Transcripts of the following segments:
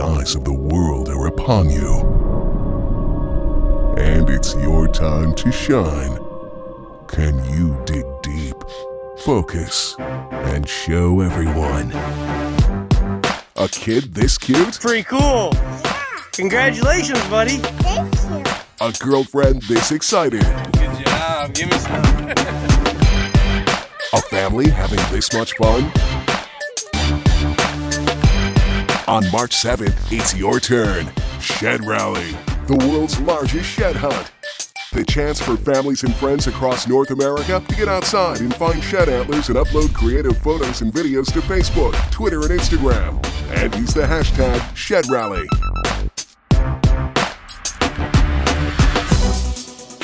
the eyes of the world are upon you. And it's your time to shine. Can you dig deep, focus, and show everyone? A kid this cute? Pretty cool. Yeah. Congratulations, buddy. Thank you. A girlfriend this excited? Good job. Give me some. A family having this much fun? On March 7th, it's your turn. Shed Rally, the world's largest shed hunt. The chance for families and friends across North America to get outside and find shed antlers and upload creative photos and videos to Facebook, Twitter, and Instagram. And use the hashtag ShedRally.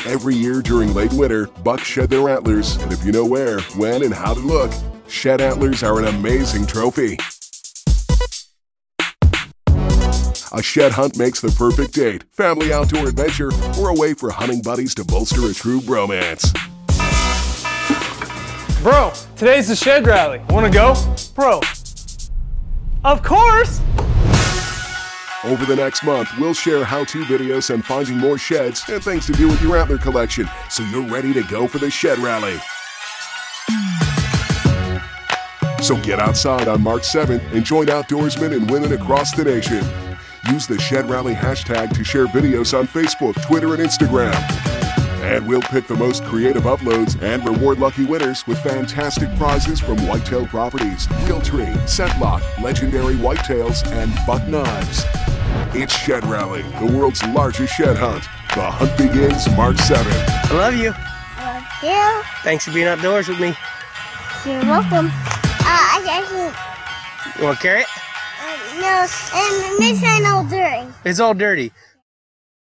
Every year during late winter, bucks shed their antlers, and if you know where, when, and how to look, shed antlers are an amazing trophy. A shed hunt makes the perfect date, family outdoor adventure, or a way for hunting buddies to bolster a true bromance. Bro, today's the shed rally. Wanna go? Bro. Of course! Over the next month, we'll share how to videos on finding more sheds and things to do with your antler collection so you're ready to go for the shed rally. So get outside on March 7th and join outdoorsmen and women across the nation. Use the Shed Rally hashtag to share videos on Facebook, Twitter, and Instagram. And we'll pick the most creative uploads and reward lucky winners with fantastic prizes from Whitetail Properties, Realtree, Scentlok, Legendary Whitetails, and Buck Knives. It's Shed Rally, the world's largest shed hunt. The hunt begins March 7th. I love you. I Love you. Thanks for being outdoors with me. You're welcome. Uh, I actually, You want a carrot? No, and this ain't all dirty. It's all dirty.